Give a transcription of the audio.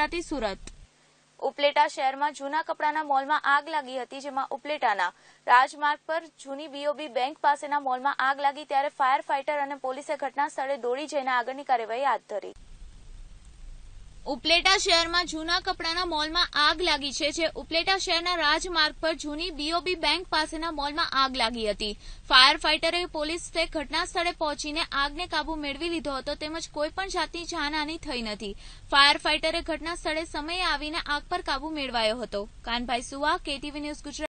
ગુજરાતી સુરત. ઉપલેટા શહેરમાં જૂના કપડાના મોલમાં આગ લાગી હતી, જેમાં ઉપલેટાના રાજમાર્ગ પર જૂની બીઓબી બેંક પાસેના મોલમાં આગ લાગી ત્યારે ફાયર ફાઇટર અને પોલીસે ઘટના સ્થળે દોડી જઈને આગળની કાર્યવાહી હાથ ધરી. ઉપલેટા શહેરમાં જૂના કપડાના મોલમાં આગ લાગી છે, જે ઉપલેટા શહેરના રાજમાર્ગ પર જૂની બીઓબી બેંક પાસેના મોલમાં આગ લાગી હતી. ફાયર ફાઇટરે પોલીસે ઘટના સ્થળે પહોંચીને આગને કાબુ મેળવી લીધો હતો, તેમજ કોઈ પણ જાતની જાનહાની થઈ નથી. ફાયર ફાઇટરે ઘટના સ્થળે સમયે આવીને આગ પર કાબુ મેળવાયો હતો. કાનભાઈ સુવા, કેટીવી ન્યૂઝ ગુજરાત.